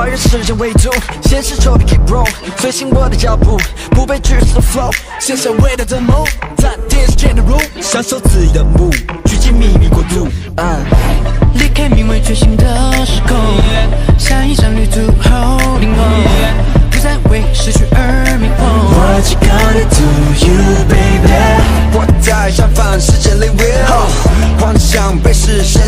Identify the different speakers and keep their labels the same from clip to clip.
Speaker 1: 跨越时间维度，现实中的 keep roll，随行我的脚步，不被拘束的 flow，写下伟大的梦，暂停时间的路，享受自由的目，趋近秘密国度。
Speaker 2: 离开名为觉醒的时空，下一站旅途 holding on，不再为失去而迷惘。
Speaker 1: What you gonna do, you baby？我在绽放世界里 will，幻想被实现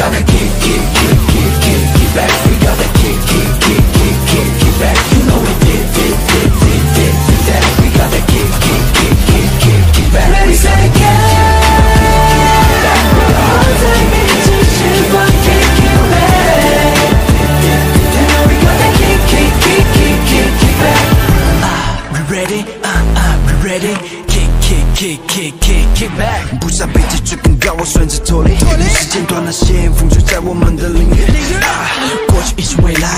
Speaker 1: gonna 我选择脱离。时间断了线，风吹在我们的领域。过去已是未来，